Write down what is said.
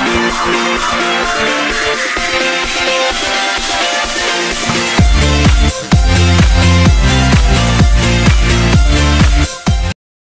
Música